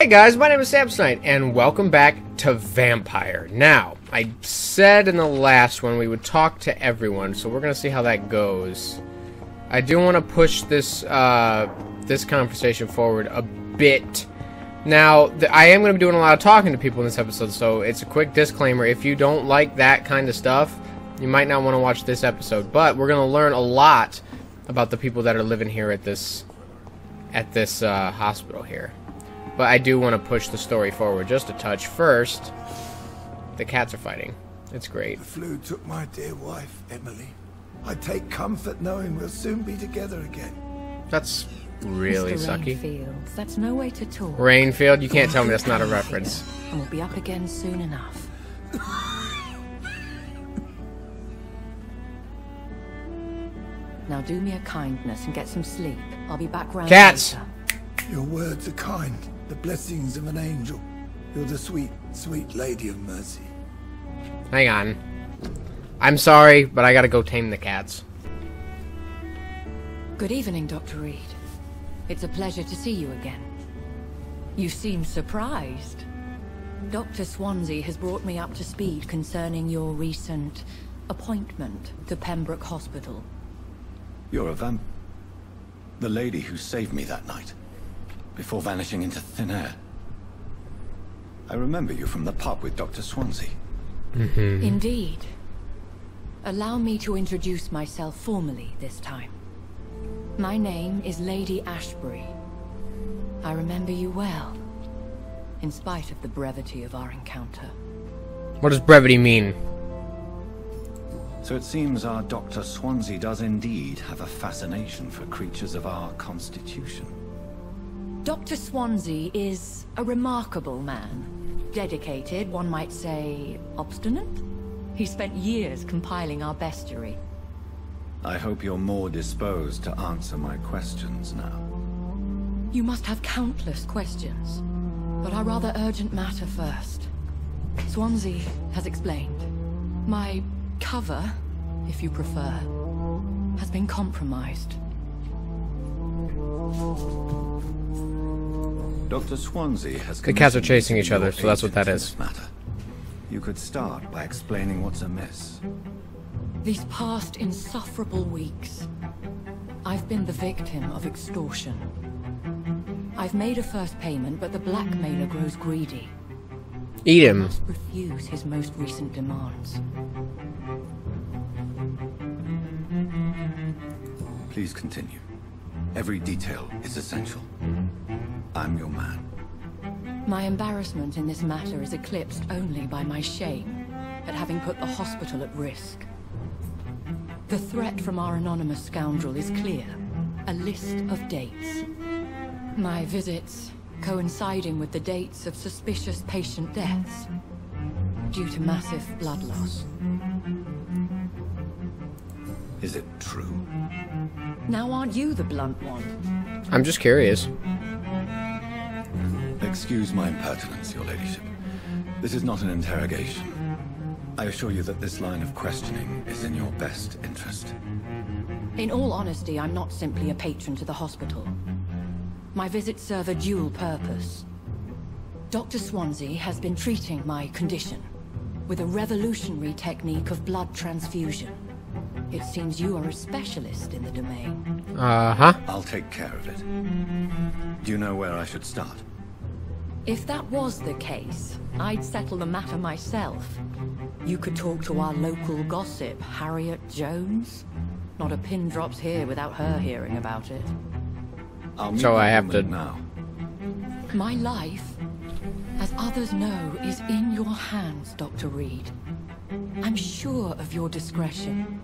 Hey guys, my name is Sam Samsonite, and welcome back to Vampyr. Now, I said in the last one we would talk to everyone, so we're gonna see how that goes. I do want to push this uh, this conversation forward a bit. Now, I am going to be doing a lot of talking to people in this episode, so it's a quick disclaimer. If you don't like that kind of stuff, you might not want to watch this episode. But we're going to learn a lot about the people that are living here at this at this uh, hospital here. But I do want to push the story forward just a touch. First, the cats are fighting. It's great. The flu took my dear wife, Emily. I take comfort knowing we'll soon be together again. That's really Mr. sucky. Rainfield, that's no way to talk. Rainfield, you can't tell me that's not a reference. And we'll be up again soon enough. now do me a kindness and get some sleep. I'll be back round Cats! later. Your words are kind, the blessings of an angel. You're the sweet, sweet lady of mercy. Hang on. I'm sorry, but I gotta go tame the cats. Good evening, Dr. Reed. It's a pleasure to see you again. You seem surprised. Dr. Swansea has brought me up to speed concerning your recent appointment to Pembroke Hospital. You're a vamp... The lady who saved me that night. Before vanishing into thin air. I remember you from the pub with Dr. Swansea. Mm-hmm. Indeed. Allow me to introduce myself formally this time. My name is Lady Ashbury. I remember you well, in spite of the brevity of our encounter. What does brevity mean? So it seems our Dr. Swansea does indeed have a fascination for creatures of our constitution. Dr. Swansea is a remarkable man. Dedicated, one might say, obstinate? He spent years compiling our bestiary. I hope you're more disposed to answer my questions now. You must have countless questions, but our rather urgent matter first. Swansea has explained. My cover, if you prefer, has been compromised. Dr. Swansea has The cats are chasing each other, so that's what agent that in is. this Matter. You could start by explaining what's amiss. These past insufferable weeks, I've been the victim of extortion. I've made a first payment, but the blackmailer grows greedy. Eat him. Must refuse his most recent demands. Please continue. Every detail is essential. I'm your man. My embarrassment in this matter is eclipsed only by my shame at having put the hospital at risk. The threat from our anonymous scoundrel is clear. A list of dates. My visits coinciding with the dates of suspicious patient deaths due to massive blood loss. Is it true? Now aren't you the blunt one? I'm just curious. Excuse my impertinence, your ladyship. This is not an interrogation. I assure you that this line of questioning is in your best interest. In all honesty, I'm not simply a patron to the hospital. My visits serve a dual purpose. Dr. Swansea has been treating my condition with a revolutionary technique of blood transfusion. It seems you are a specialist in the domain. Uh huh. I'll take care of it. Do you know where I should start? If that was the case, I'd settle the matter myself. You could talk to our local gossip, Harriet Jones. Not a pin drops here without her hearing about it. I'll So I have woman to- now. My life, as others know, is in your hands, Dr. Reed. I'm sure of your discretion,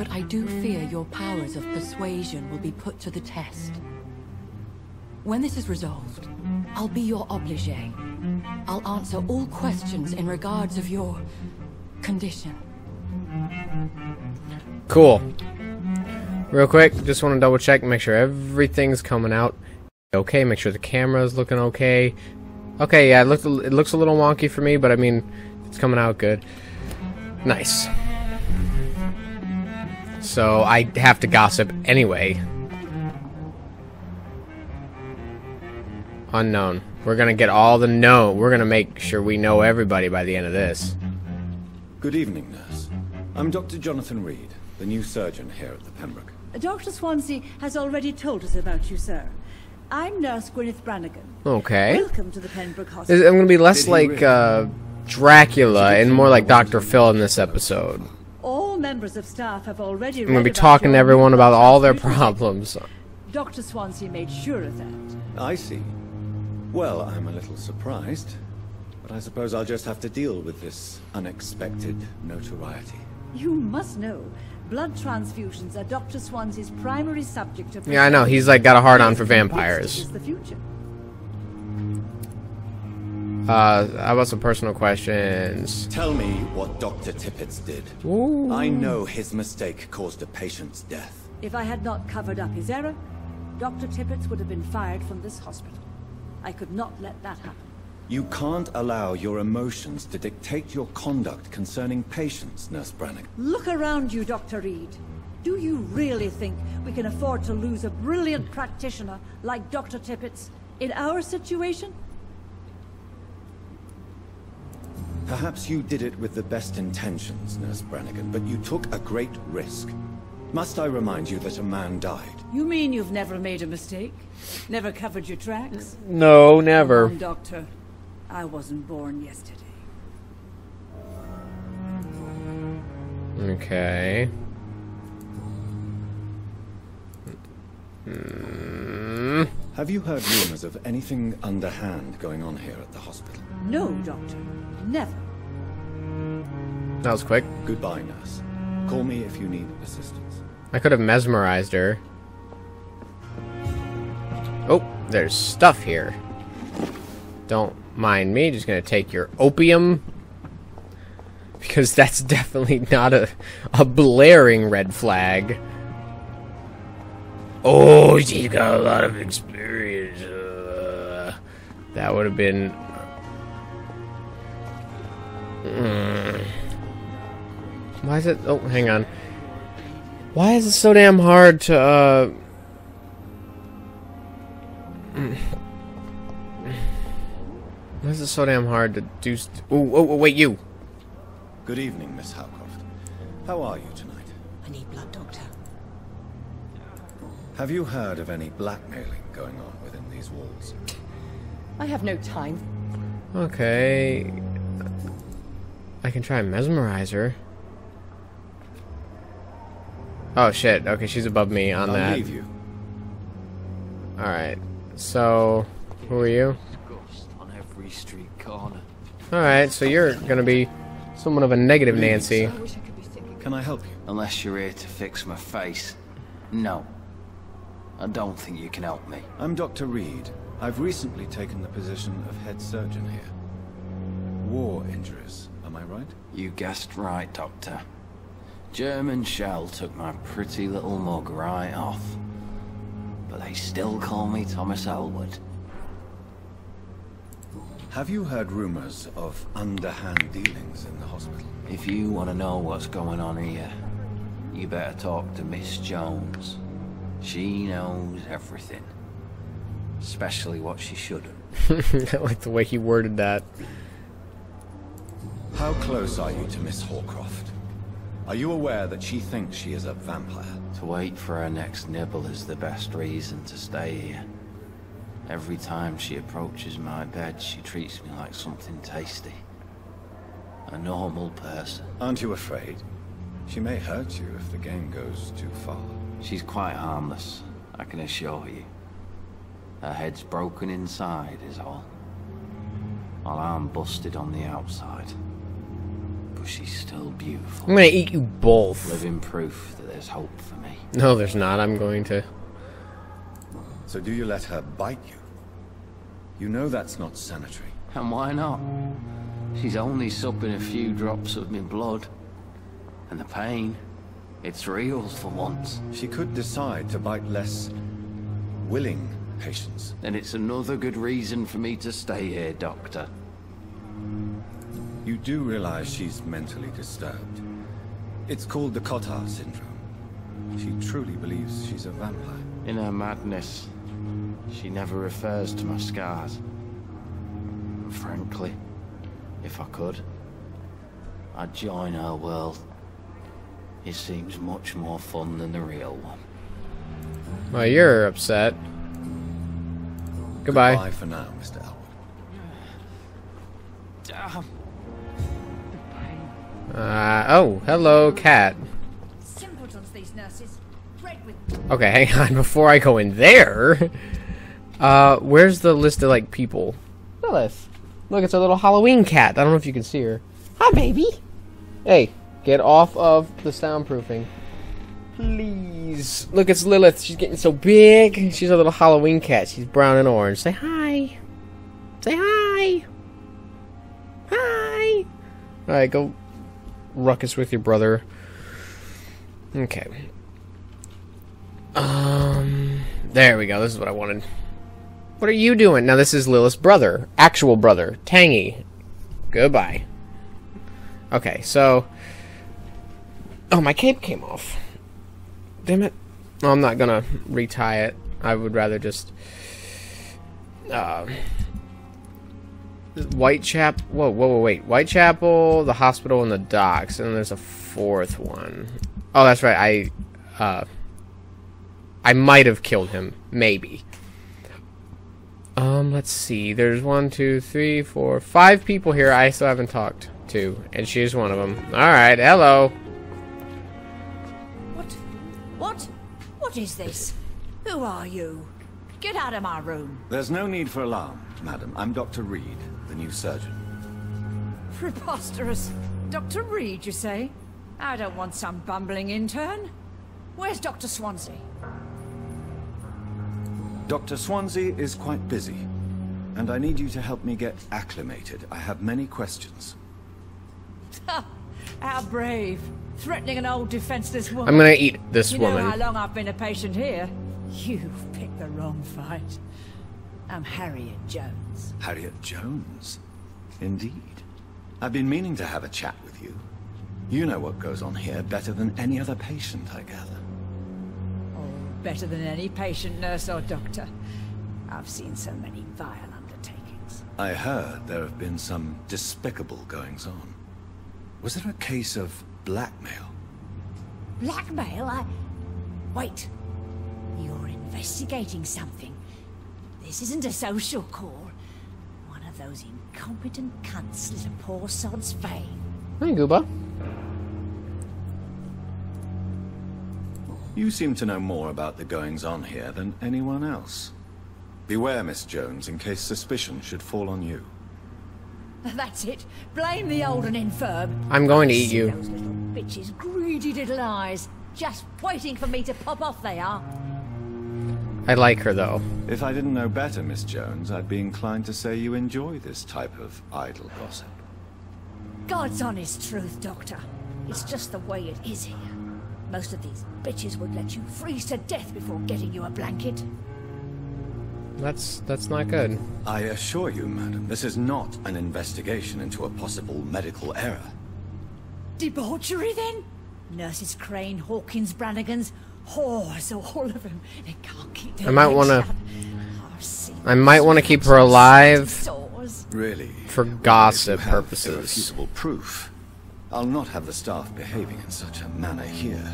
but I do fear your powers of persuasion will be put to the test. When this is resolved, I'll be your obligé. I'll answer all questions in regards of your condition. Cool. Real quick, just want to double check, make sure everything's coming out okay. Make sure the camera's looking okay. Okay, yeah, it looks it looks a little wonky for me, but I mean, it's coming out good. Nice. So I have to gossip anyway. Unknown. We're gonna get all the know. We're gonna make sure we know everybody by the end of this. Good evening, nurse. I'm Dr. Jonathan Reed, the new surgeon here at the Pembroke. Dr. Swansea has already told us about you, sir. I'm Nurse Gwyneth Brannigan. Okay. Welcome to the Pembroke Hospital. I'm gonna be less like uh, Dracula and more like Dr. Phil in this episode. All members of staff have already I'm gonna be talking to everyone about all their problems. Dr. Swansea made sure of that. I see. Well, I'm a little surprised, but I suppose I'll just have to deal with this unexpected notoriety. You must know, blood transfusions are Dr. Swansea's primary subject of Yeah, I know. He's like got a hard on for vampires. is the future. Uh, how about some personal questions? Tell me what Dr. Tippett did. Ooh. I know his mistake caused a patient's death. If I had not covered up his error, Dr. Tippett would have been fired from this hospital. I could not let that happen. You can't allow your emotions to dictate your conduct concerning patients, Nurse Brannigan. Look around you, Dr. Reed. Do you really think we can afford to lose a brilliant practitioner like Dr. Tippett's in our situation? Perhaps you did it with the best intentions, Nurse Brannigan, but you took a great risk. Must I remind you that a man died? You mean you've never made a mistake? Never covered your tracks? No, never. on, Doctor. I wasn't born yesterday. Okay. Hmm. Have you heard rumors of anything underhand going on here at the hospital? No, Doctor. Never. That was quick. Goodbye, nurse. Call me if you need assistance. I could have mesmerized her. Oh, there's stuff here. Don't mind me, just gonna take your opium. Because that's definitely not a, a blaring red flag. Oh, she's got a lot of experience. Uh, that would have been. Mm. Why is it? Oh, hang on. Why is it so damn hard to, uh... Why is it so damn hard to do st- Ooh, oh, oh, wait, you! Good evening, Miss Howcroft. How are you tonight? I need blood, Doctor. Have you heard of any blackmailing going on within these walls? I have no time. Okay... I can try and mesmerize her. Oh, shit. Okay, she's above me on I'll that. leave you. Alright. So, who are you? Ghost on every street corner. Alright, so you're gonna be somewhat of a negative Good Nancy. I wish I could be thinking. Can I help you? Unless you're here to fix my face. No. I don't think you can help me. I'm Dr. Reed. I've recently taken the position of head surgeon here. War injuries, am I right? You guessed right, Doctor. German shell took my pretty little mug right off. But they still call me Thomas Elwood. Have you heard rumors of underhand dealings in the hospital? If you want to know what's going on here, you better talk to Miss Jones. She knows everything. Especially what she shouldn't. I like the way he worded that. How close are you to Miss Hawcroft? Are you aware that she thinks she is a vampire? To wait for her next nibble is the best reason to stay here. Every time she approaches my bed, she treats me like something tasty. A normal person. Aren't you afraid? She may hurt you if the game goes too far. She's quite harmless, I can assure you. Her head's broken inside is all. While I'm busted on the outside. But she's still beautiful. I'm gonna eat you both. Living proof that there's hope for me. No, there's not. I'm going to. So do you let her bite you? You know that's not sanitary. And why not? She's only supping a few drops of my blood. And the pain, it's real for once. She could decide to bite less willing patients. Then it's another good reason for me to stay here, Doctor. You do realize she's mentally disturbed. It's called the Cotard syndrome. She truly believes she's a vampire. In her madness, she never refers to my scars. And frankly, if I could. I'd join her world. It seems much more fun than the real one. Well, you're upset. Goodbye. Bye for now, Mr. Elwood. Uh, oh, hello, cat. Okay, hang on. Before I go in there, uh, where's the list of like people? Lilith. Look, it's a little Halloween cat. I don't know if you can see her. Hi, baby. Hey, get off of the soundproofing. Please. Look, it's Lilith. She's getting so big. She's a little Halloween cat. She's brown and orange. Say hi. Say hi. Hi. Alright, go ruckus with your brother. Okay. Um, there we go. This is what I wanted. What are you doing? Now, this is Lilith's brother. Actual brother. Tangy. Goodbye. Okay, so... Oh, my cape came off. Damn it. No, I'm not gonna retie it. I would rather just... Uh, Whitechapel... Whoa, whoa, whoa, wait. Whitechapel, the hospital, and the docks. And then there's a fourth one. Oh, that's right. I... Uh, I might have killed him. Maybe. Um, let's see. There's one, two, three, four, five people here I still haven't talked to, and she's one of them. Alright, hello. What? What? What is this? Who are you? Get out of my room. There's no need for alarm, madam. I'm Dr. Reed, the new surgeon. Preposterous. Dr. Reed, you say? I don't want some bumbling intern. Where's Dr. Swansea? Dr. Swansea is quite busy, and I need you to help me get acclimated. I have many questions. How brave. Threatening an old defenseless woman. I'm gonna eat this you know how long I've been a patient here? You've picked the wrong fight. I'm Harriet Jones. Harriet Jones? Indeed. I've been meaning to have a chat with you. You know what goes on here better than any other patient, I gather. Oh, better than any patient, nurse, or doctor. I've seen so many vile undertakings. I heard there have been some despicable goings-on. Was there a case of blackmail? Blackmail? I... Wait. You're investigating something. This isn't a social call. One of those incompetent cunts slit a poor sod's vein. Hey, Gooba. You seem to know more about the goings-on here than anyone else. Beware, Miss Jones, in case suspicion should fall on you. That's it. Blame the old and infirm. I'm going to eat you. Those little bitches, greedy little eyes. Just waiting for me to pop off they are. I like her, though. If I didn't know better, Miss Jones, I'd be inclined to say you enjoy this type of idle gossip. God's honest truth, Doctor. It's just the way it is here. Most of these bitches would let you freeze to death before getting you a blanket. That's that's not good. I assure you, madam, this is not an investigation into a possible medical error. Debauchery, then? Nurses Crane, Hawkins, Brannigans, Oh, whores, all of them. They can't keep their I might wanna- I've seen I might wanna keep her alive. Really? For gossip if purposes. Irrefutable proof. I'll not have the staff behaving in such a manner here.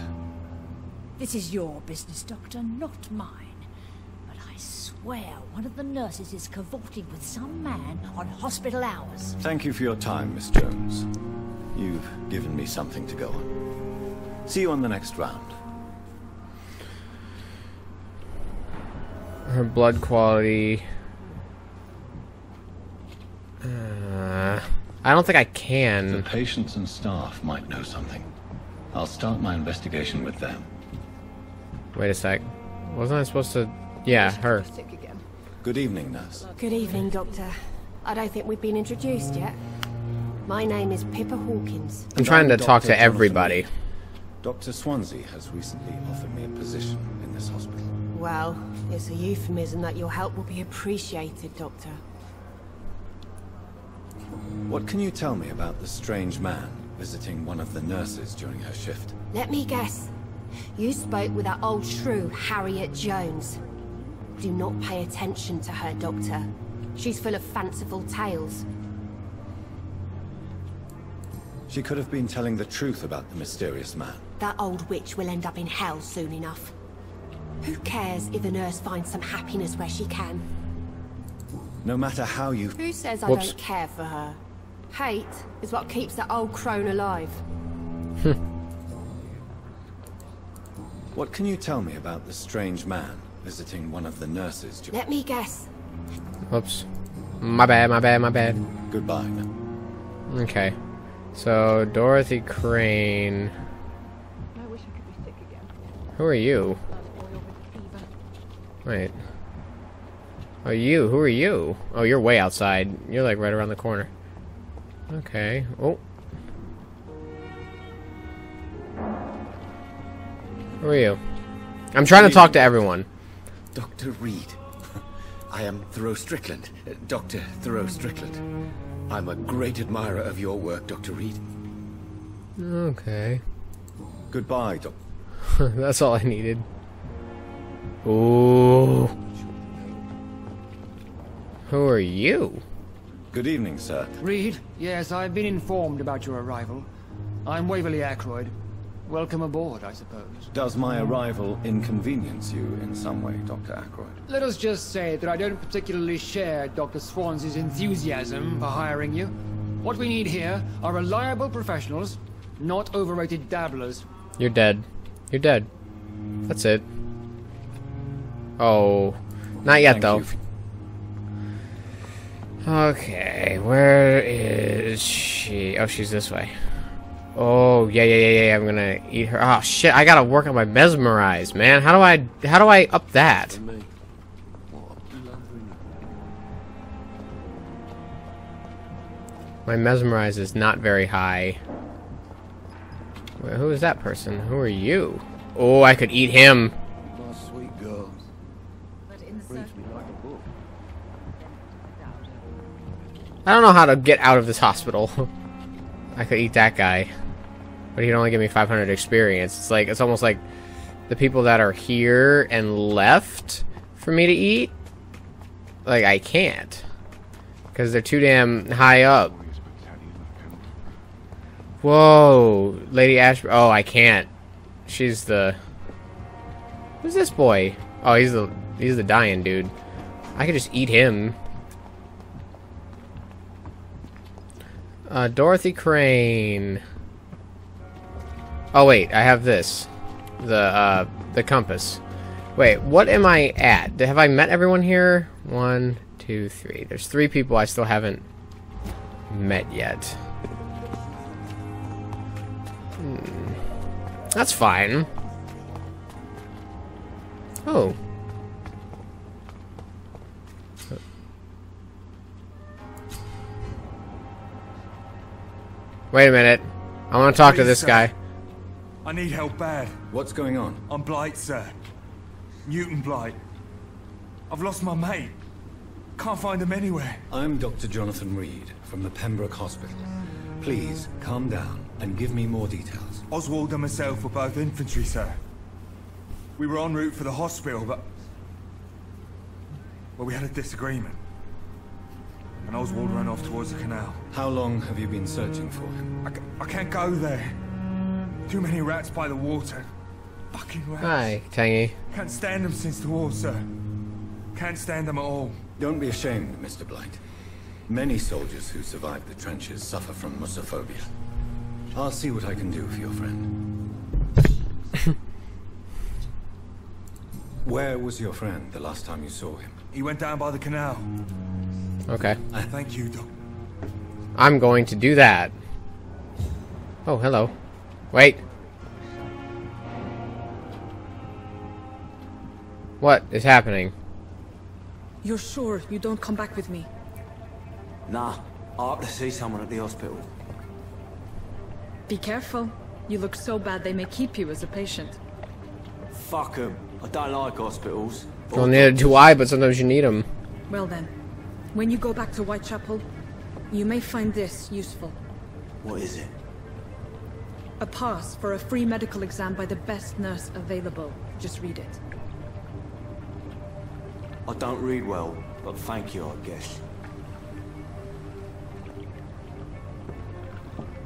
This is your business, Doctor, not mine. But I swear one of the nurses is cavorting with some man on hospital hours. Thank you for your time, Miss Jones. You've given me something to go on. See you on the next round. Her blood quality. Uh, I don't think I can. The patients and staff might know something. I'll start my investigation with them. Wait a sec. Wasn't I supposed to? Yeah, her. Good evening, nurse. Good evening, Doctor. I don't think we've been introduced yet. My name is Pippa Hawkins. I'm trying to Dr. talk to everybody. Dr. Swansea has recently offered me a position in this hospital. Well, it's a euphemism that your help will be appreciated, Doctor. What can you tell me about the strange man visiting one of the nurses during her shift? Let me guess. You spoke with that old shrew, Harriet Jones. Do not pay attention to her, Doctor. She's full of fanciful tales. She could have been telling the truth about the mysterious man. That old witch will end up in hell soon enough. Who cares if the nurse finds some happiness where she can? No matter how you... Who says I don't care for her? Hate is what keeps that old crone alive. What can you tell me about the strange man visiting one of the nurses? Du- Let me guess. Whoops. My bad, my bad, my bad. Goodbye. Okay. So, Dorothy Crane. I wish I could be sick again. Who are you? That boy with fever. Wait. Oh, you. Who are you? Oh, you're way outside. You're like right around the corner. Okay. Oh. Who are you? I'm trying to talk to everyone. Dr. Reed. I am Thoreau Strickland. uh, Dr. Thoreau Strickland. I'm a great admirer of your work, Dr. Reed. Okay. Goodbye, Doc. That's all I needed. Ooh. Who are you? Good evening, sir. Reed, yes, I've been informed about your arrival. I'm Waverly Ackroyd. Welcome aboard, I suppose. Does my arrival inconvenience you in some way, Dr. Ackroyd? Let us just say that I don't particularly share Dr. Swansea's enthusiasm for hiring you. What we need here are reliable professionals, not overrated dabblers. You're dead. You're dead. That's it. Oh. Not yet, Thank though. you Okay, where is she? Oh, she's this way. Oh, yeah, yeah, yeah, yeah. I'm gonna eat her. Oh shit! I gotta work on my mesmerize, man. How do I? How do I up that? My mesmerize is not very high. Wait, who is that person? Who are you? Oh, I could eat him. My sweet girl. I don't know how to get out of this hospital. I could eat that guy. But he'd only give me 500 experience. It's like, it's almost like the people that are here and left for me to eat. Like, I can't. Because they're too damn high up. Whoa. Lady Ash. Oh, I can't. She's the. Who's this boy? Oh, he's the he's the dying dude. I could just eat him. Uh, Dorothy Crane. Oh wait, I have this. The uh, the compass. Wait, what am I at? Have I met everyone here? One, two, three. There's three people I still haven't met yet. Hmm. That's fine. Oh. Wait a minute. I want to talk to this sir. guy. I need help bad. What's going on? I'm Blight, sir. Newton Blight. I've lost my mate. Can't find him anywhere. I'm Dr. Jonathan Reed from the Pembroke Hospital. Please, calm down and give me more details. Oswald and myself were both infantry, sir. We were en route for the hospital, but... Well, we had a disagreement. And Oswald ran off towards the canal. How long have you been searching for him? I, I can't go there. Too many rats by the water. Fucking rats. Hi, Tangy. Can't stand them since the war, sir. Can't stand them at all. Don't be ashamed, Mr. Blight. Many soldiers who survived the trenches suffer from musophobia. I'll see what I can do for your friend. Where was your friend the last time you saw him? He went down by the canal. Okay. I Thank you, Doc. I'm going to do that. Oh, hello. Wait. What is happening? You're sure you don't come back with me? Nah, I have to see someone at the hospital. Be careful. You look so bad they may keep you as a patient. Fuck 'em. I don't like hospitals. Well, neither do I, but sometimes you need them. Well then, when you go back to Whitechapel, you may find this useful. What is it? A pass for a free medical exam by the best nurse available. Just read it. I don't read well, but thank you, I guess.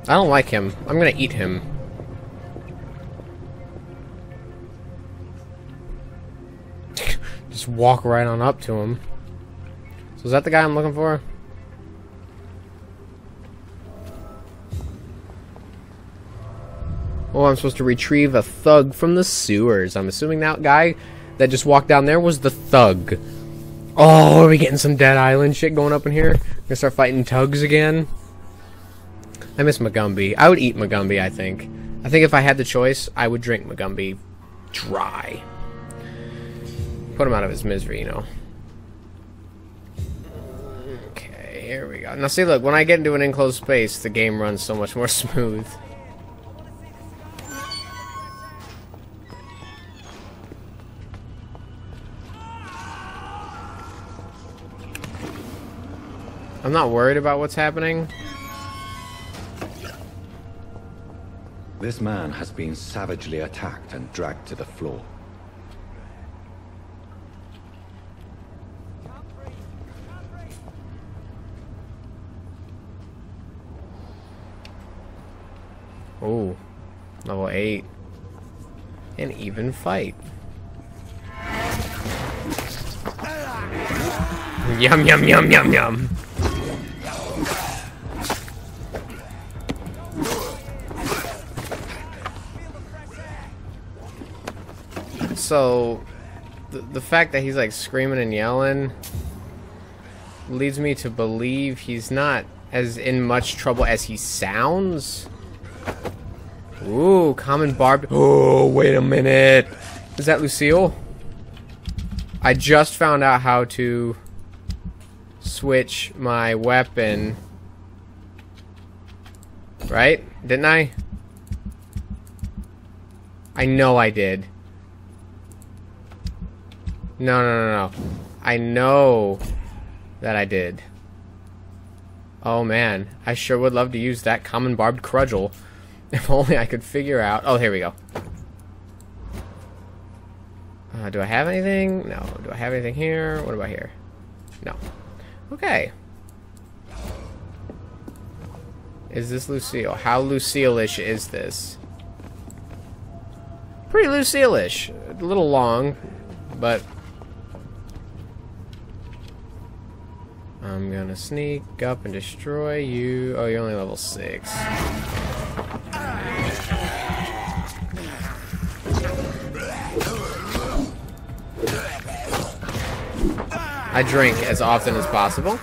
I don't like him. I'm gonna eat him. Just walk right on up to him. So is that the guy I'm looking for? Oh, I'm supposed to retrieve a thug from the sewers. I'm assuming that guy that just walked down there was the thug. Oh, are we getting some Dead Island shit going up in here? Gonna start fighting tugs again? I miss Magumby. I would eat Magumby, I think. I think if I had the choice, I would drink Magumby dry. Put him out of his misery, you know. Here we go. Now see, look, when I get into an enclosed space, the game runs so much more smooth. I'm not worried about what's happening. This man has been savagely attacked and dragged to the floor. Oh, level 8. An even fight. Yum, yum, yum, yum, yum. So, the, the fact that he's like screaming and yelling leads me to believe he's not as in much trouble as he sounds. Ooh, common barbed. Oh, wait a minute. Is that Lucille? I just found out how to switch my weapon. Right? Didn't I? I know I did. No, no, no, no. I know that I did. Oh man, I sure would love to use that common barbed crudgel. If only I could figure out... Oh, here we go. Uh, do I have anything? No. Do I have anything here? What about here? No. Okay. Is this Lucille? How Lucille-ish is this? Pretty Lucille-ish. A little long, but... I'm gonna sneak up and destroy you. Oh, you're only level 6. I drink as often as possible.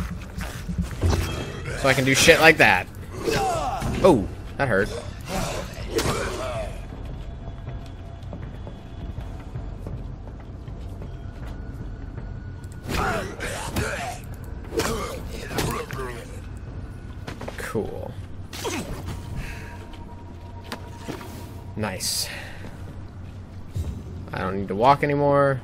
So I can do shit like that. Oh, that hurt. Cool. Nice. I don't need to walk anymore.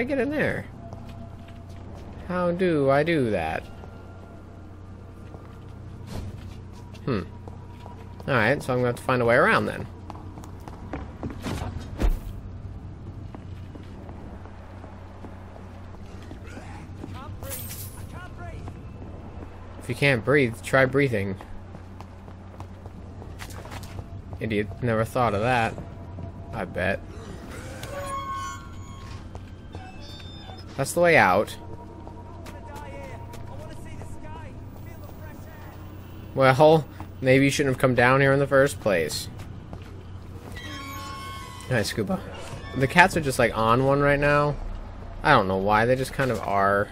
I get in there? How do I do that? Hmm. Alright, so I'm going to have to find a way around then. If you can't breathe, try breathing. Idiot, never thought of that. I bet. That's the way out. Well, maybe you shouldn't have come down here in the first place. Nice, Scuba. The cats are just like on one right now. I don't know why, they just kind of are.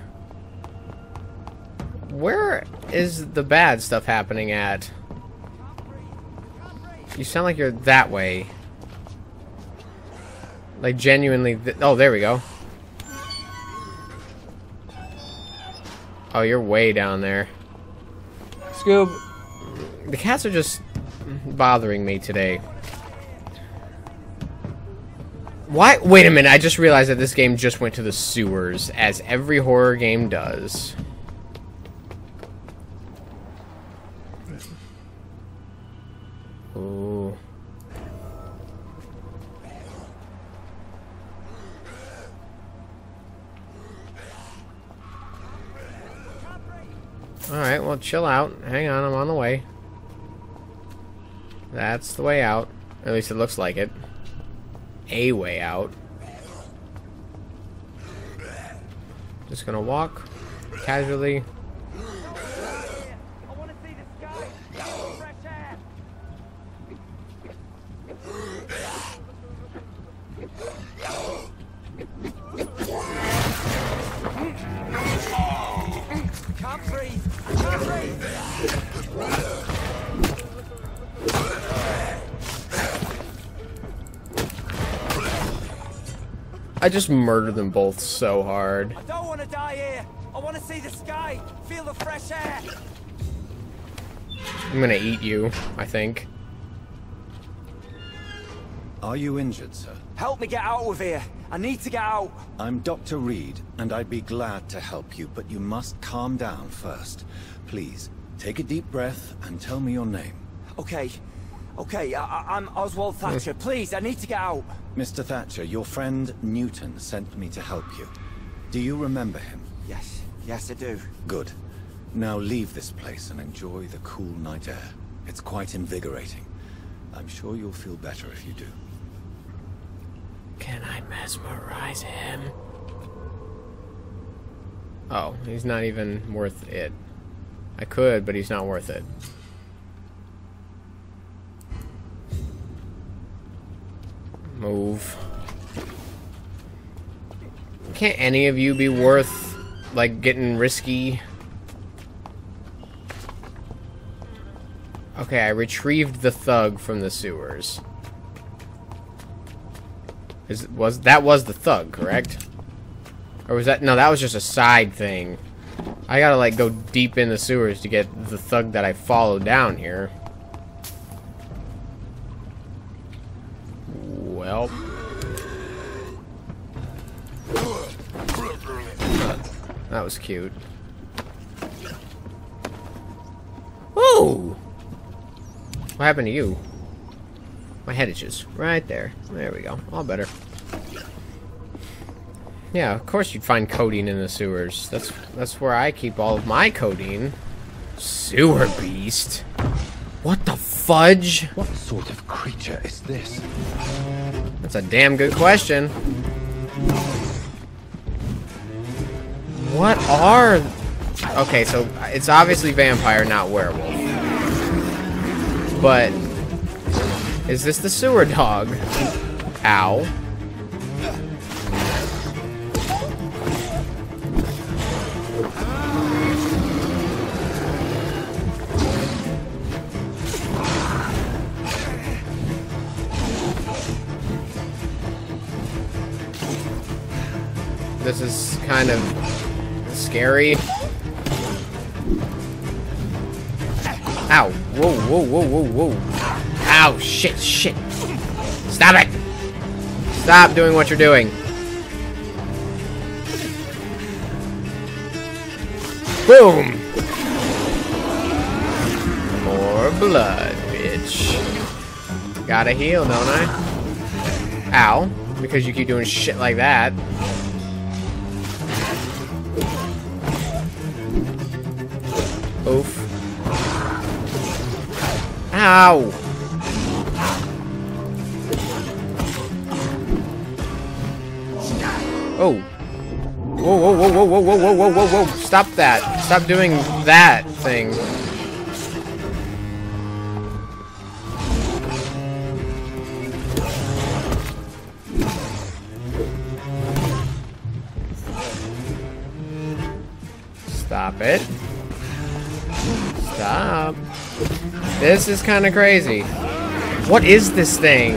Where is the bad stuff happening at? You sound like you're that way. Like genuinely, th oh, there we go. Oh, you're way down there. Scoob, the cats are just bothering me today. Why? Wait a minute, I just realized that this game just went to the sewers, as every horror game does. Chill out. Hang on, I'm on the way. That's the way out. At least it looks like it. A way out. Just gonna walk casually. I just murdered them both so hard. I don't want to die here. I want to see the sky, feel the fresh air. I'm gonna eat you, I think. Are you injured, sir? Help me get out of here. I need to get out. I'm Dr. Reed, and I'd be glad to help you, but you must calm down first. Please, take a deep breath and tell me your name. Okay. Okay, I I I'm Oswald Thatcher. Please, I need to get out. Mr. Thatcher, your friend Newton sent me to help you. Do you remember him? Yes. Yes, I do. Good. Now leave this place and enjoy the cool night air. It's quite invigorating. I'm sure you'll feel better if you do. Can I mesmerize him? Oh, he's not even worth it. I could, but he's not worth it. Move. Can't any of you be worth, like, getting risky? Okay, I retrieved the thug from the sewers. Is was that was the thug, correct? Or was that no, that was just a side thing. I gotta like go deep in the sewers to get the thug that I followed down here. Was cute. Woo! What happened to you? My head itches. Right there. There we go. All better. Yeah, of course you'd find codeine in the sewers. That's that's where I keep all of my codeine. Sewer beast? What the fudge? What sort of creature is this? That's a damn good question. What are... Okay, so it's obviously vampire, not werewolf. But... Is this the sewer dog? Ow. Scary. Ow. Whoa, whoa, whoa, whoa, whoa. Ow, shit, shit. Stop it! Stop doing what you're doing. Boom! More blood, bitch. Gotta heal, don't I? Ow. Because you keep doing shit like that. Ow! Oh. Whoa, whoa, whoa, whoa, whoa, whoa, whoa, whoa, whoa, whoa. Stop that. Stop doing that thing. This is kind of crazy. What is this thing?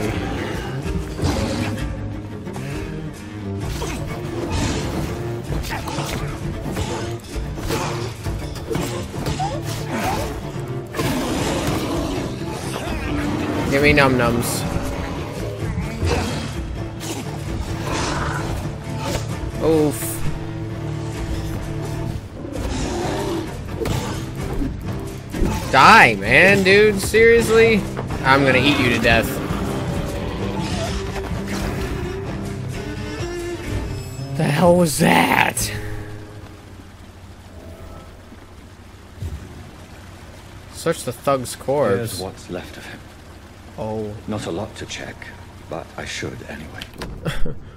Give me num nums. Die, man, dude. Seriously? I'm gonna eat you to death. The hell was that? Search the thug's corpse. Here's what's left of him. Oh. Not a lot to check, but I should anyway.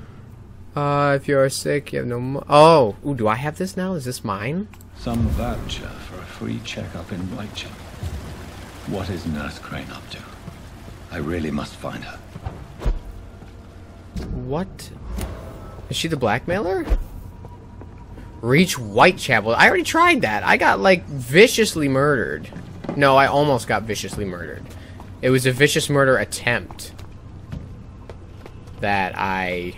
Uh, if you're sick, you have no Oh! Ooh, do I have this now? Is this mine? Some voucher for a free checkup in Whitechapel. What is Nurse Crane up to? I really must find her. What? Is she the blackmailer? Reach Whitechapel. I already tried that. I got, like, viciously murdered. No, I almost got viciously murdered. It was a vicious murder attempt that I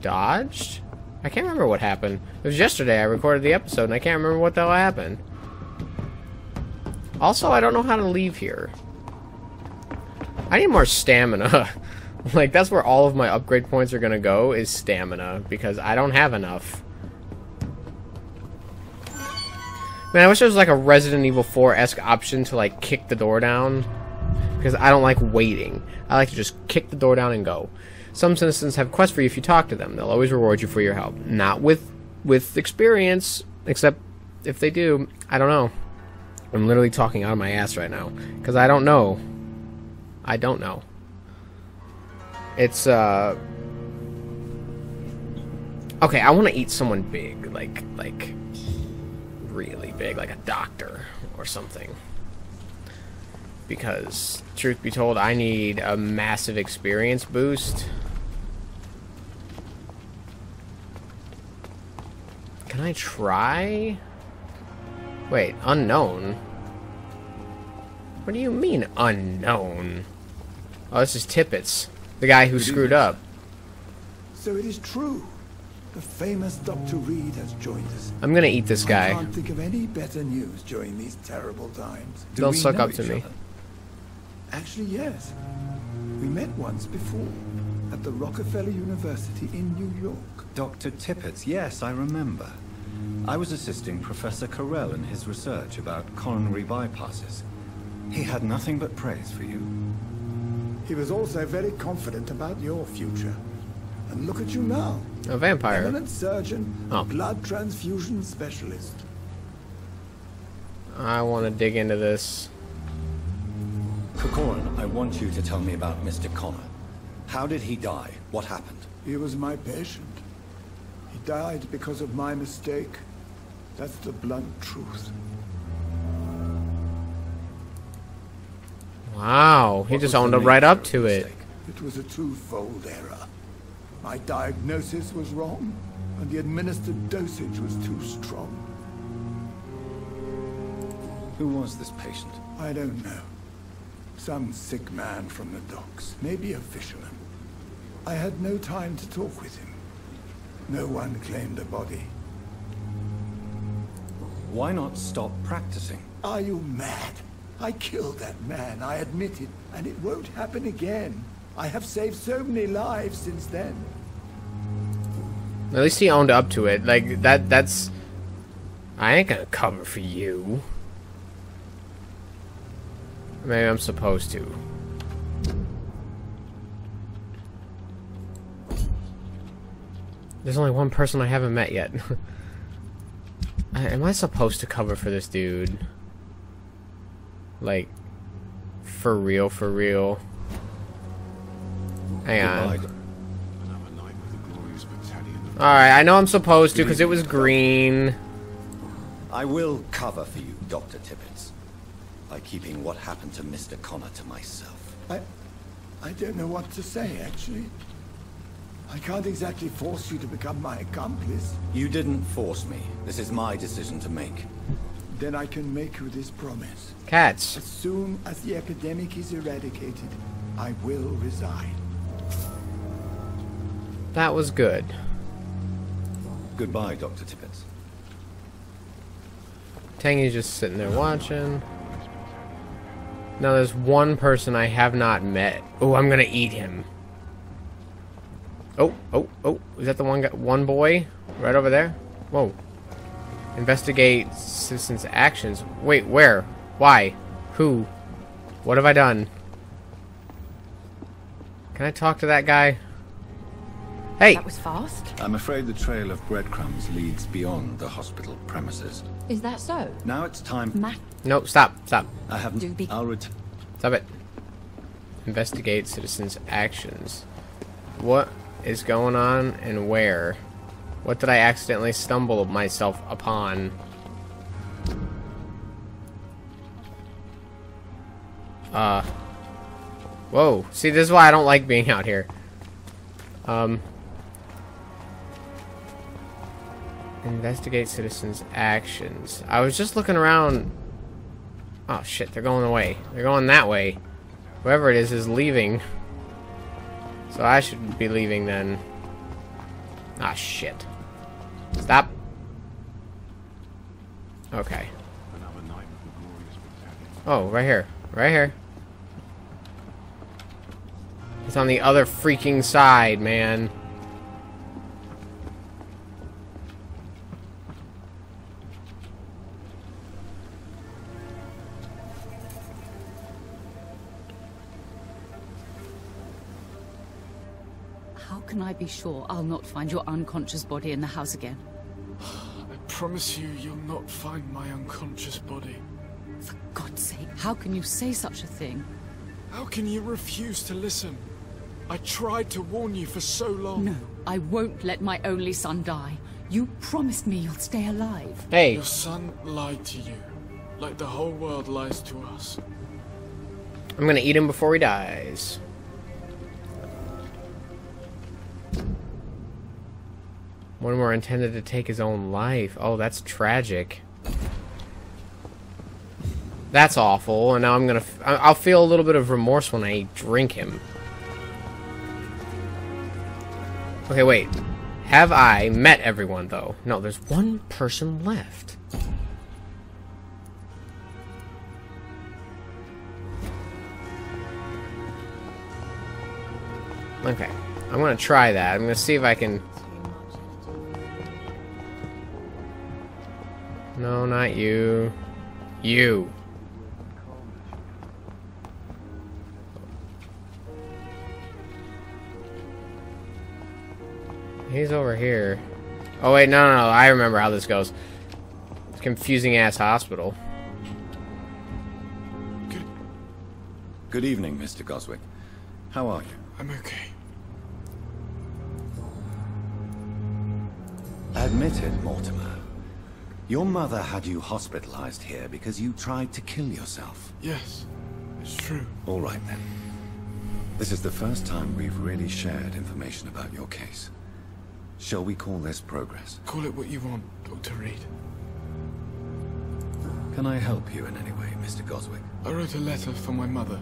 dodged? I can't remember what happened. It was yesterday I recorded the episode and I can't remember what the hell happened. Also, I don't know how to leave here. I need more stamina. like, that's where all of my upgrade points are gonna go, is stamina, because I don't have enough. Man, I wish there was like a Resident Evil 4-esque option to like kick the door down. Because I don't like waiting. I like to just kick the door down and go. Some citizens have quests for you if you talk to them. They'll always reward you for your help. Not with with experience, except if they do, I don't know. I'm literally talking out of my ass right now. Because I don't know. I don't know. It's, uh... Okay, I want to eat someone big. Like, like... Really big. Like a doctor or something. Because, truth be told, I need a massive experience boost. Can I try? Wait, unknown? What do you mean, unknown? Oh, this is Tippets. The guy who screwed up. So it is true. The famous Dr. Reid has joined us. I'm gonna eat this I guy. can't think of any better news during these terrible times. Do Don't suck up to me. other? Actually, yes. We met once before at the Rockefeller University in New York. Dr. Tippett, yes, I remember. I was assisting Professor Carrel in his research about coronary bypasses. He had nothing but praise for you. He was also very confident about your future. And look at you now. A vampire. Eminent surgeon, Oh. blood transfusion specialist. I want to dig into this. Corcoran, I want you to tell me about Mr. Connor. How did he die? What happened? He was my patient. He died because of my mistake. That's the blunt truth. Wow, he What just owned up right up to it. mistake? It was a twofold error. My diagnosis was wrong, and the administered dosage was too strong. Who was this patient? I don't know. Some sick man from the docks, maybe a fisherman. I had no time to talk with him. No one claimed a body. Why not stop practicing? Are you mad? I killed that man, I admit it, and it won't happen again. I have saved so many lives since then. At least he owned up to it. Like that. That's. I ain't gonna cover for you. Maybe I'm supposed to. There's only one person I haven't met yet. I- Am I supposed to cover for this dude? Like, for real, for real? Hang on. Alright, I know I'm supposed to because it was green. I will cover for you, Dr. Tippett, by keeping what happened to Mr. Connor to myself. I... I don't know what to say, actually. I can't exactly force you to become my accomplice. You didn't force me. This is my decision to make. Then I can make you this promise. Cats. As soon as the epidemic is eradicated, I will resign. That was good. Goodbye, Dr. Tippett. Tangy's just sitting there watching. Now there's one person I have not met. Oh, I'm gonna eat him. Oh, oh, oh. Is that the one guy, one boy? Right over there? Whoa. Investigate citizens' actions. Wait, where? Why? Who? What have I done? Can I talk to that guy? Hey! That was fast. I'm afraid the trail of breadcrumbs leads beyond the hospital premises. Is that so? Now it's time. Matt. no, stop, stop. I haven't. Do be- I'll return. Stop it. Investigate citizens' actions. What is going on and where? What did I accidentally stumble myself upon? Uh. Whoa. See, this is why I don't like being out here. Um. Investigate citizens' actions. I was just looking around. Oh shit, they're going away. They're going that way. Whoever it is is leaving. So I should be leaving then. Ah shit. Stop. Okay. Oh, right here. Right here. It's on the other freaking side, man. Be sure I'll not find your unconscious body in the house again? I promise you, you'll not find my unconscious body. For God's sake, how can you say such a thing? How can you refuse to listen? I tried to warn you for so long. No, I won't let my only son die. You promised me you'll stay alive. Hey. Your son lied to you, like the whole world lies to us. I'm gonna eat him before he dies. One more intended to take his own life. Oh, that's tragic. That's awful, and now I'm gonna... I'll feel a little bit of remorse when I drink him. Okay, wait. Have I met everyone, though? No, there's one person left. Okay. I'm gonna try that. I'm gonna see if I can... No, not you. You. He's over here. Oh wait, no, no, no. I remember how this goes. Confusing ass hospital. Good evening, Mr. Goswick. How are you? I'm okay. Admit it, Mortimer. Your mother had you hospitalized here because you tried to kill yourself. Yes, it's true. All right then. This is the first time we've really shared information about your case. Shall we call this progress? Call it what you want, Dr. Reid. Can I help you in any way, Mr. Goswick? I wrote a letter for my mother.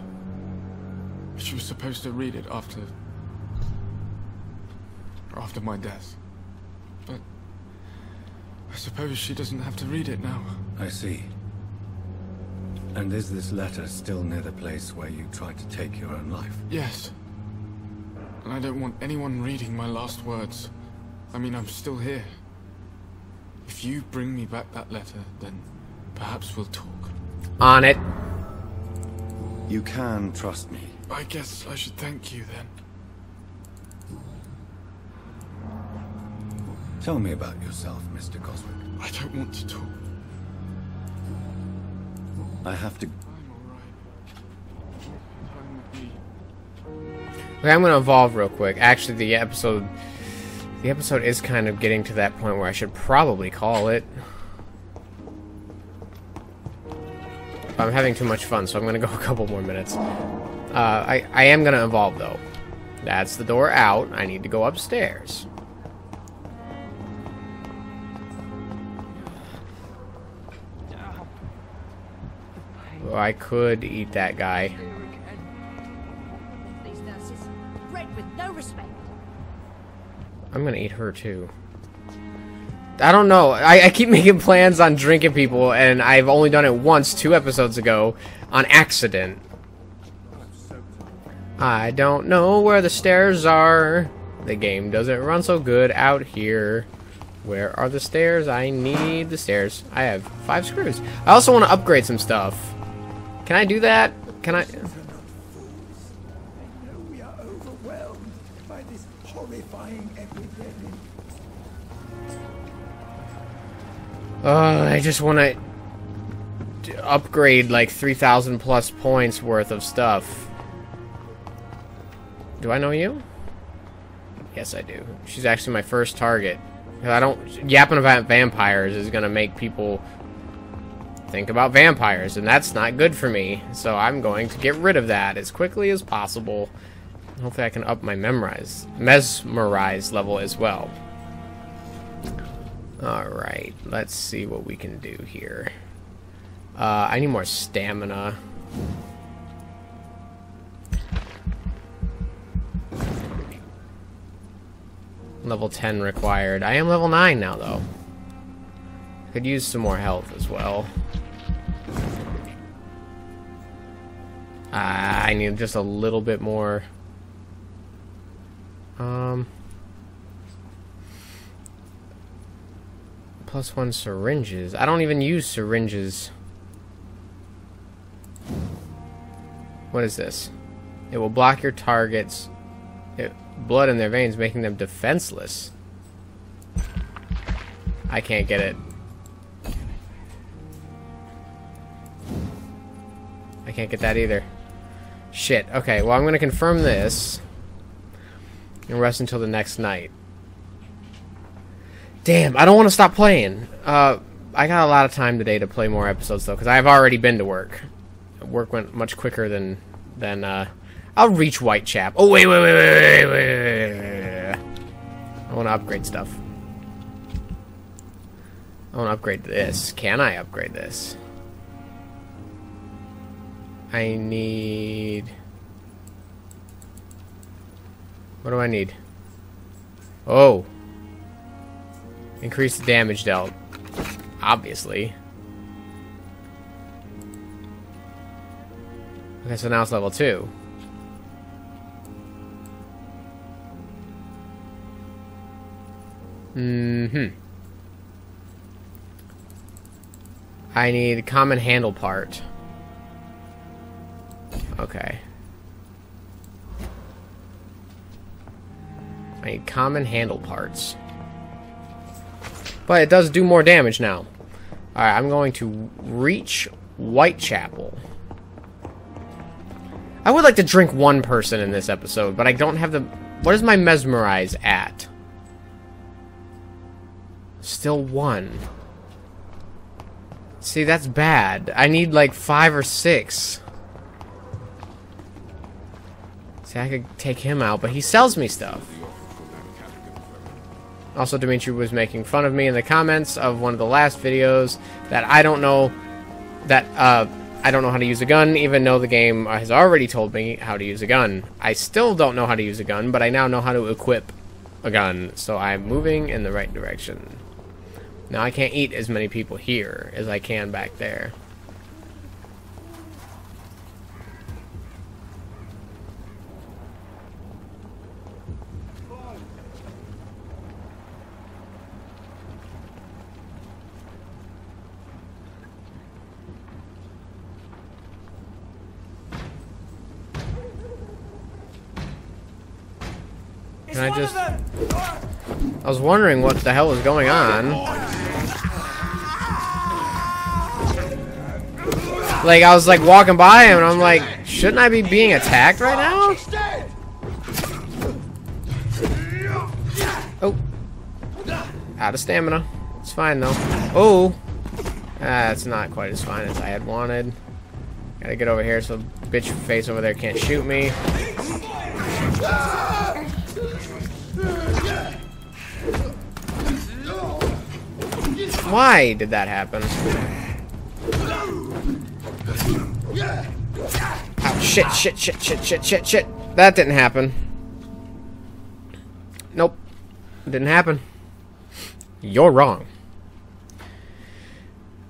She was supposed to read it after... after my death. But... I suppose she doesn't have to read it now. I see. And is this letter still near the place where you tried to take your own life? Yes. And I don't want anyone reading my last words. I mean, I'm still here. If you bring me back that letter, then perhaps we'll talk. On it. You can trust me. I guess I should thank you then. Tell me about yourself, Mr. Goswick. I don't want to talk. I have to... I'm alright. Okay, I'm gonna evolve real quick. Actually, the episode... The episode is kind of getting to that point where I should probably call it. I'm having too much fun, so I'm gonna go a couple more minutes. Uh, I, I am gonna evolve, though. That's the door out. I need to go upstairs. Oh, I could eat that guy. These nurses, bred with no respect. I'm gonna eat her too. I don't know. I, I, keep making plans on drinking people, and I've only done it once, two episodes ago, on accident. I don't know where the stairs are. The game doesn't run so good out here. Where are the stairs? I need the stairs. I have five screws. I also want to upgrade some stuff. Can I do that? Can I? Uh, I just want to upgrade like 3,000 plus points worth of stuff. Do I know you? Yes, I do. She's actually my first target. I don't... Yapping about vampires is going to make people think about vampires, and that's not good for me. So I'm going to get rid of that as quickly as possible. Hopefully I can up my memorize, mesmerize level as well. Alright, let's see what we can do here. Uh, I need more stamina. Level 10 required. I am level 9 now, though. Could use some more health as well. I need just a little bit more. Um... Plus one syringes. I don't even use syringes. What is this? It will block your targets. It, blood in their veins, making them defenseless. I can't get it. I can't get that either. Shit. Okay, well, I'm going to confirm this. And rest until the next night. Damn, I don't want to stop playing. Uh, I got a lot of time today to play more episodes though, because I've already been to work. Work went much quicker than than. Uh, I'll reach Whitechapel. Oh wait, wait, wait, wait, wait, wait, wait. I want to upgrade stuff. I want to upgrade this. Can I upgrade this? I need. What do I need? Oh. Increase the damage dealt. Obviously. Okay, so now it's level 2. Mm-hmm. I need a common handle part. Okay. I need common handle parts. But it does do more damage now. Alright, I'm going to reach Whitechapel. I would like to drink one person in this episode, but I don't have the... What is my mesmerize at? Still one. See, that's bad. I need like five or six. See, I could take him out, but he sells me stuff. Also, Dimitri was making fun of me in the comments of one of the last videos that I don't know that uh, I don't know how to use a gun, even though the game has already told me how to use a gun. I still don't know how to use a gun, but I now know how to equip a gun, so I'm moving in the right direction. Now I can't eat as many people here as I can back there. Can I just... I was wondering what the hell was going on. Like, I was like walking by him and I'm like, shouldn't I be being attacked right now? Oh. Out of stamina. It's fine though. Oh. That's not quite as fine as I had wanted. Gotta get over here so bitch face over there can't shoot me. Why did that happen? Oh, shit, shit, shit, shit, shit, shit, shit. That didn't happen. Nope. Didn't happen. You're wrong.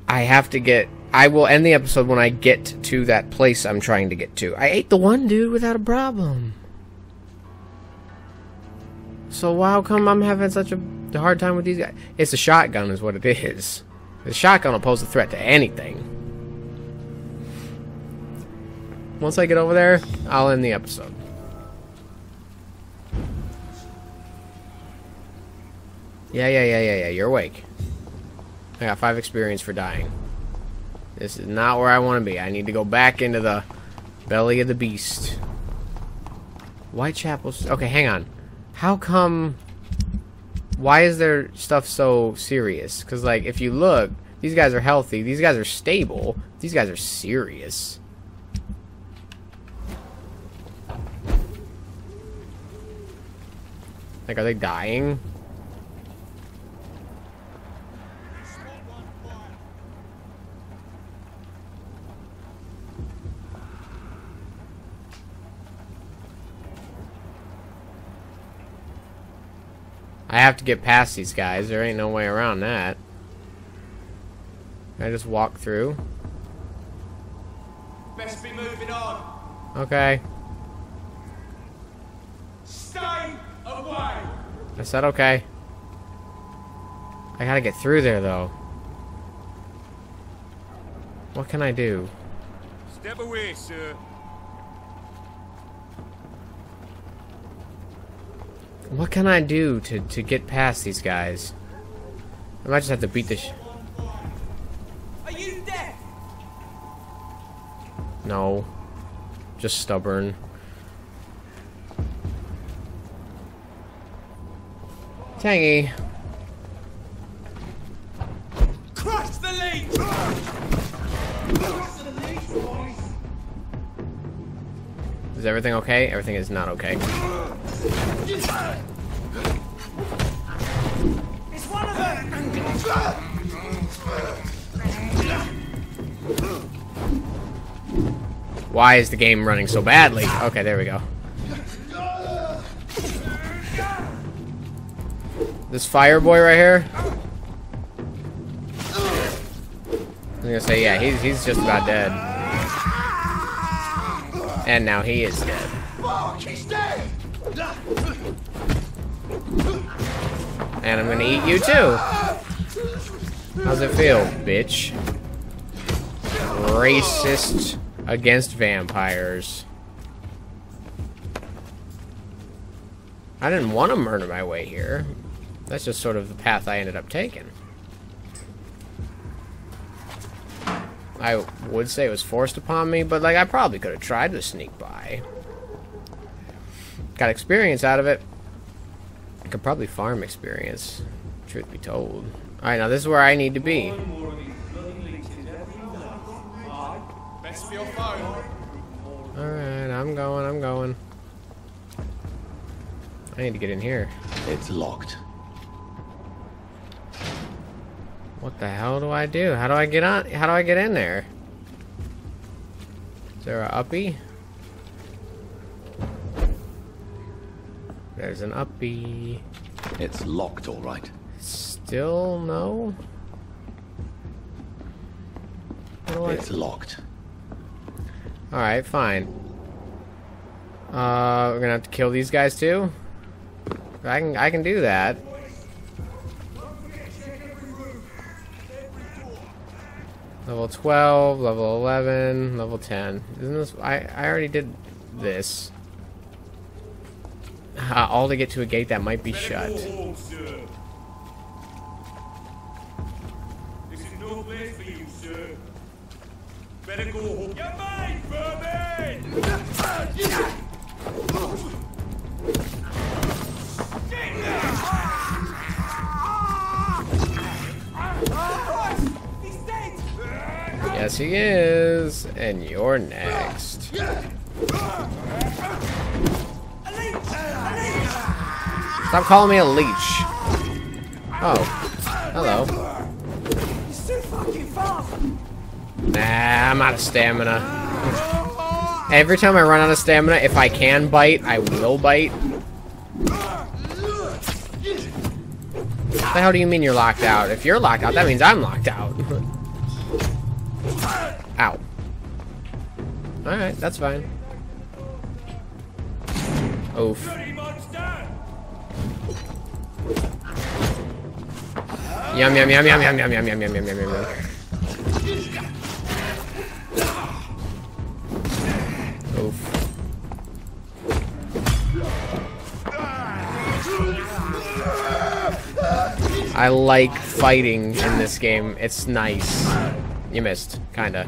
I have to get... I will end the episode when I get to that place I'm trying to get to. I ate the one dude without a problem. So how come I'm having such a hard time with these guys? It's a shotgun is what it is. The shotgun will pose a threat to anything. Once I get over there, I'll end the episode. Yeah, yeah, yeah, yeah, yeah. You're awake. I got five experience for dying. This is not where I want to be. I need to go back into the belly of the beast. Whitechapel's... Okay, hang on. How come... Why is their stuff so serious? Because, like, if you look, these guys are healthy. These guys are stable. These guys are serious. Like, are they dying? I have to get past these guys. There ain't no way around that. Can I just walk through? Best be moving on. Okay. Stay away. I said okay. I gotta get through there, though. What can I do? Step away, sir. What can I do to, to get past these guys? I might just have to beat the sh- Are you deaf? No. Just stubborn. Tangy. Crush the leech! Is everything okay? Everything is not okay. It's one of them! Why is the game running so badly? Okay, there we go. This fire boy right here. I'm gonna say, yeah, he's he's just about dead. And now he is dead. Fuck, he's dead! And I'm gonna eat you too. How's it feel, bitch? Racist against vampires. I didn't want to murder my way here. That's just sort of the path I ended up taking. I would say it was forced upon me, but like I probably could have tried to sneak by. Got experience out of it. I could probably farm experience, truth be told. Alright, now this is where I need to be. Alright, I'm going, I'm going. I need to get in here. It's locked. What the hell do I do? How do I get on? How do I get in there? Is there a uppie? There's an uppie. It's locked, all right. Still no? Do I- It's locked. Alright, fine. Uh, we're gonna have to kill these guys too? I can, I can do that. Level 12, level 11, level 10. Isn't this, I, I already did this. Uh, all to get to a gate that might be shut. This is no place for you, sir. Better go home. You're mine, vermin! Yes, he is. And you're next. Stop calling me a leech. Oh. Hello. Nah, I'm out of stamina. Every time I run out of stamina, if I can bite, I will bite. What the hell do you mean you're locked out? If you're locked out, that means I'm locked out. Alright, that's fine. Oof. Yum yum yum yum yum yum yum yum yum yum yum yum. Oof. I like fighting in this game. It's nice. You missed, kinda.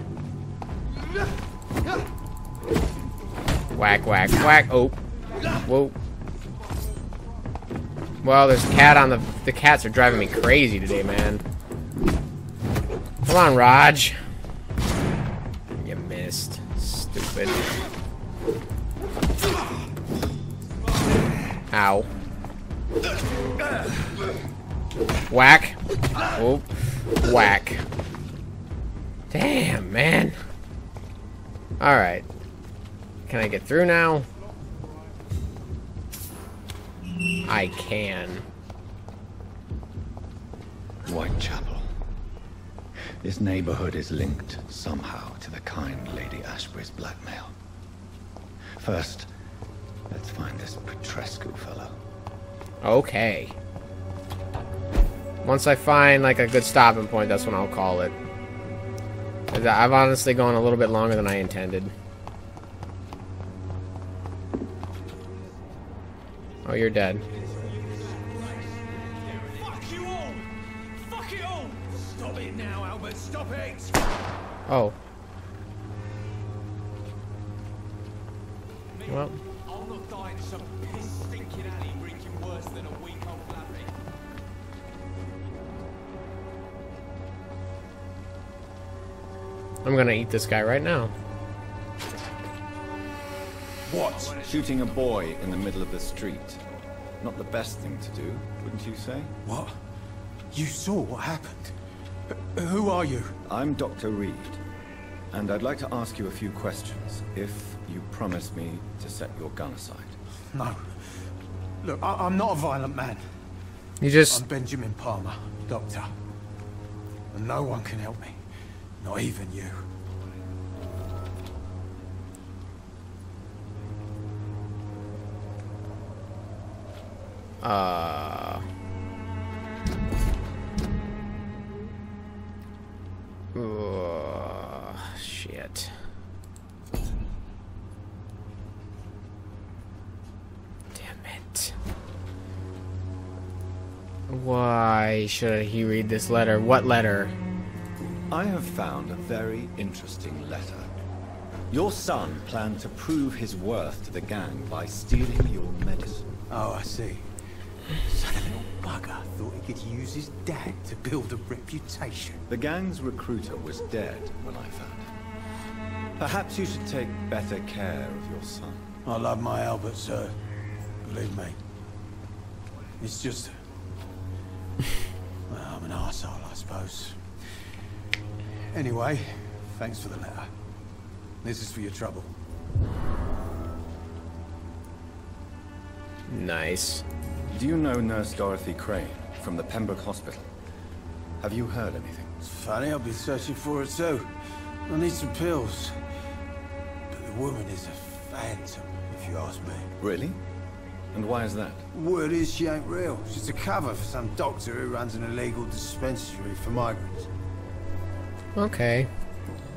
Whack, whack, whack. Oh. Whoa. Well, there's a cat on the... The cats are driving me crazy today, man. Come on, Raj. You missed. Stupid. Ow. Whack. Oh. Whack. Damn, man. Alright. Can I get through now? I can. Whitechapel. This neighborhood is linked somehow to the kind Lady Ashbury's blackmail. First, let's find this Petrescu fellow. Okay. Once I find like a good stopping point, that's when I'll call it. I've honestly gone a little bit longer than I intended. Oh, you're dead. Fuck you all! Fuck it all! Stop it now, Albert, stop it! Oh. I'm gonna eat this guy right now. What? Shooting a boy in the middle of the street. Not the best thing to do, wouldn't you say? What? You saw what happened? H- who are you? I'm Dr. Reid, and I'd like to ask you a few questions, if you promise me to set your gun aside. No. Look, I- I'm not a violent man. You just- I'm Benjamin Palmer, doctor. And no one can help me. Not even you. Uh. Ugh, shit. Damn it. Why should he read this letter? What letter? I have found a very interesting letter. Your son planned to prove his worth to the gang by stealing your medicine. Oh, I see. Son of a bugger thought he could use his dad to build a reputation. The gang's recruiter was dead when I found him. Perhaps you should take better care of your son. I love my Albert, sir. Believe me. It's just... well, I'm an arsehole, I suppose. Anyway, thanks for the letter. This is for your trouble. Nice. Do you know Nurse Dorothy Crane from the Pembroke Hospital? Have you heard anything? It's funny, I've been searching for her too. I need some pills. But the woman is a phantom, if you ask me. Really? And why is that? Word is she ain't real. She's a cover for some doctor who runs an illegal dispensary for migrants. Okay.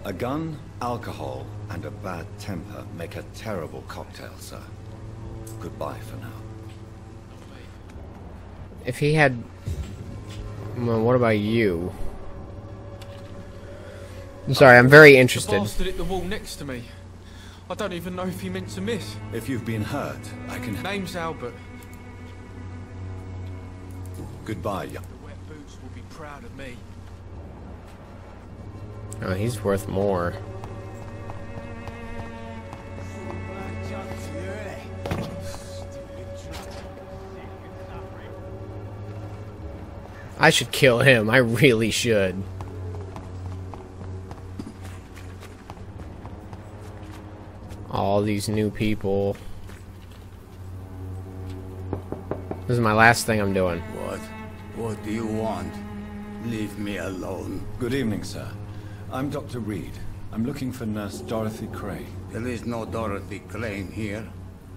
A gun, alcohol, and a bad temper make a terrible cocktail, sir. Goodbye for now. If he had... Well, what about you? I'm sorry, I'm very interested. The bastard hit the wall next to me. I don't even know if he meant to miss. If you've been hurt, I can... Name's Albert. Goodbye, young... The wet boots will be proud of me. Oh, he's worth more. I should kill him. I really should. All these new people. This is my last thing I'm doing. What? What do you want? Leave me alone. Good evening, sir. I'm Dr. Reid. I'm looking for Nurse Dorothy Crane. There is no Dorothy Crane here.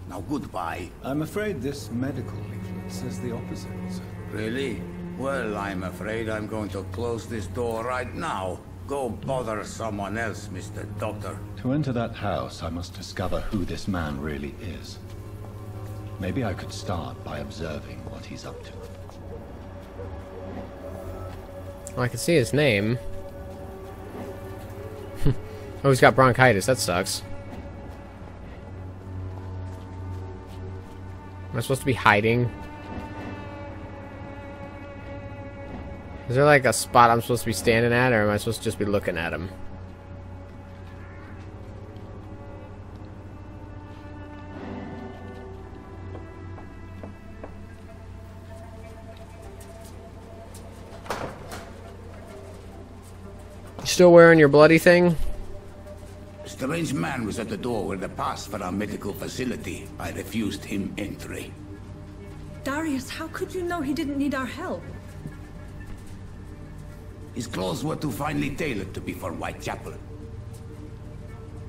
Now goodbye. I'm afraid this medical leaflet says the opposite, sir. Really? Well, I'm afraid I'm going to close this door right now. Go bother someone else, Mr. Doctor. To enter that house, I must discover who this man really is. Maybe I could start by observing what he's up to. I can see his name. Oh, he's got bronchitis. That sucks. Am I supposed to be hiding? Is there like a spot I'm supposed to be standing at, or am I supposed to just be looking at him? Still wearing your bloody thing? Strange man was at the door with a pass for our medical facility. I refused him entry. Darius, how could you know he didn't need our help? His clothes were too finely tailored to be for Whitechapel.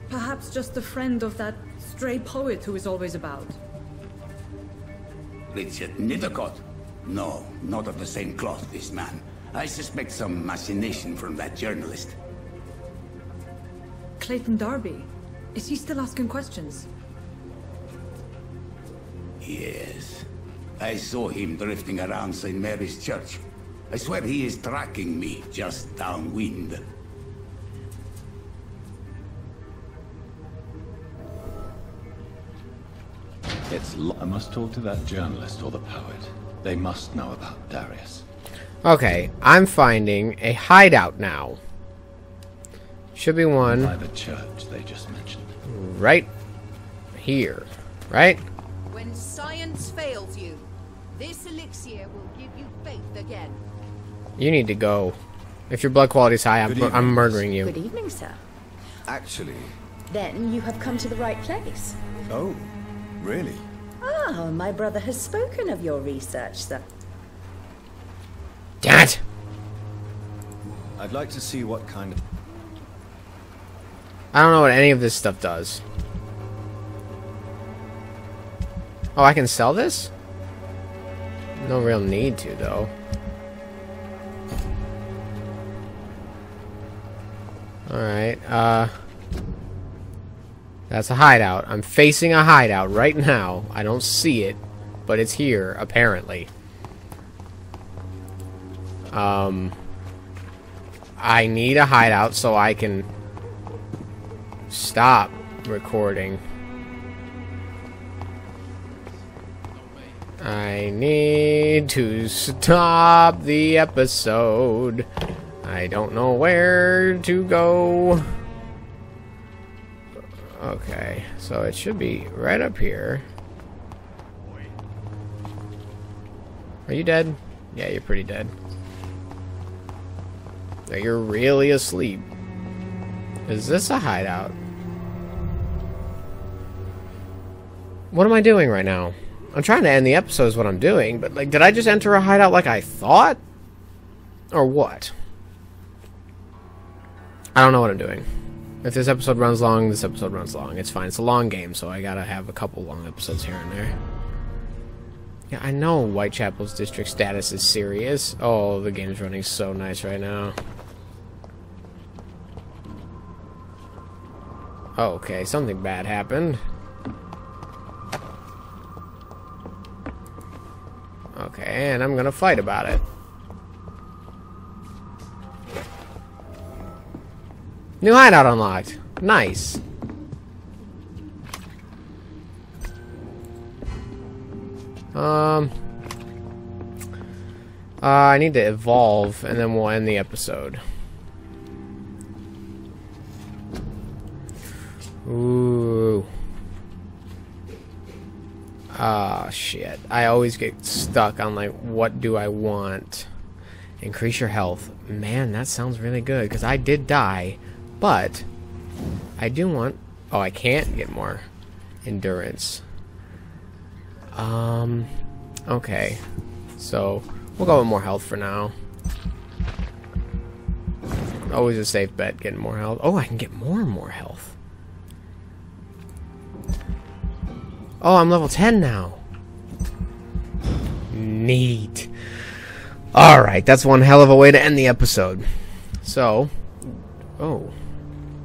Perhaps just a friend of that stray poet who is always about. Richard Nithercott? No, not of the same cloth, this man. I suspect some machination from that journalist. Clayton Darby. Is he still asking questions? Yes. I saw him drifting around St. Mary's Church. I swear he is tracking me just downwind. It's I must talk to that journalist or the poet. They must know about Darius. Okay, I'm finding a hideout now. Should be one. By the church they just mentioned. Right here. Right? When science fails you, this elixir will give you faith again. You need to go. If your blood quality's high, I'm, Good I'm murdering you. Good evening, sir. Actually, Then you have come to the right place. oh, really? Ah, my brother has spoken of your research, sir. Dad! I'd like to see what kind of. I don't know what any of this stuff does. Oh, I can sell this? No real need to, though. Alright, uh... That's a hideout. I'm facing a hideout right now. I don't see it, but it's here, apparently. Um... I need a hideout so I can stop recording. I need to stop the episode. I don't know where to go. Okay, so it should be right up here. Are you dead? Yeah, you're pretty dead. Now you're really asleep. Is this a hideout? What am I doing right now? I'm trying to end the episode is what I'm doing, but like, did I just enter a hideout like I thought? Or what? I don't know what I'm doing. If this episode runs long, this episode runs long. It's fine. It's a long game, so I gotta have a couple long episodes here and there. Yeah, I know Whitechapel's district status is serious. Oh, the game's running so nice right now. Okay, something bad happened. Okay, and I'm gonna fight about it. New hideout unlocked. Nice. Um... Uh, I need to evolve, and then we'll end the episode. Ooh. Ah, shit. I always get stuck on, like, what do I want? Increase your health. Man, that sounds really good, because I did die, but I do want... Oh, I can't get more endurance. Um, okay. So, we'll go with more health for now. Always a safe bet, getting more health. Oh, I can get more and more health. Oh, I'm level 10 now. Neat. Alright, that's one hell of a way to end the episode. So, oh,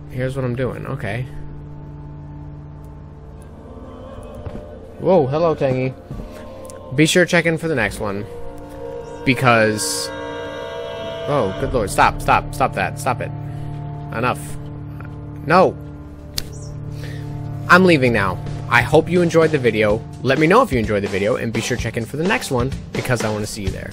here's what I'm doing. Okay. Whoa, hello, Tangy. Be sure to check in for the next one. Because... Oh, good lord. Stop, stop, stop that. Stop it. Enough. No. I'm leaving now. I hope you enjoyed the video. Let me know if you enjoyed the video, and be sure to check in for the next one, because I want to see you there.